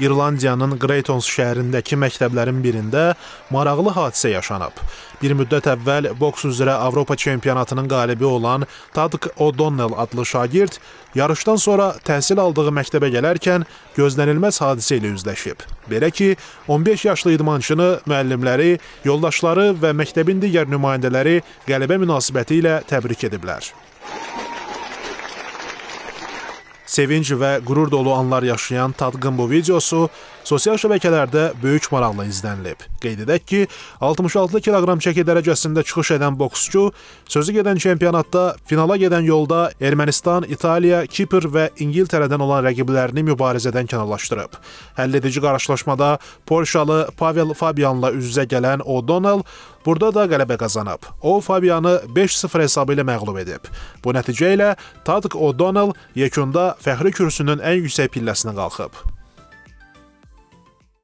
İrlandiyanın Greytons şəhərindəki məktəblərin birində maraqlı hadisə yaşanıb. Bir müddət əvvəl boks üzrə Avropa çempionatının qalibi olan Tadk O'Donnell adlı şagird yarışdan sonra təhsil aldığı məktəbə gələrkən gözlənilməz hadisə ilə üzləşib. Belə ki, 15 yaşlı idmançını müəllimləri, yoldaşları və məktəbin digər nümayəndələri qələbə münasibəti ilə təbrik ediblər. Sevinc və qürur dolu anlar yaşayan Tadqın bu videosu sosial şəbəkələrdə böyük maraqla izlənilib. Qeyd edək ki, 66 kiloqram çəki dərəcəsində çıxış edən boksçu sözü gedən çempionatda finala gedən yolda Ermənistan, İtaliya, Kipr və İngiltərədən olan rəqiblərini mübarizədən kənarlaşdırıb. Həlledici qarşılaşmada Polşalı Pavel Fabianla üz-üzə gələn O'Donnell burada da qələbə qazanıb. O Fabianı 5-0 hesabı ilə məğlub edib. Bu nəticə ilə Tadq O'Donnell yekunda fəxri kürsünün ən yüksək pilləsinə qalxıb.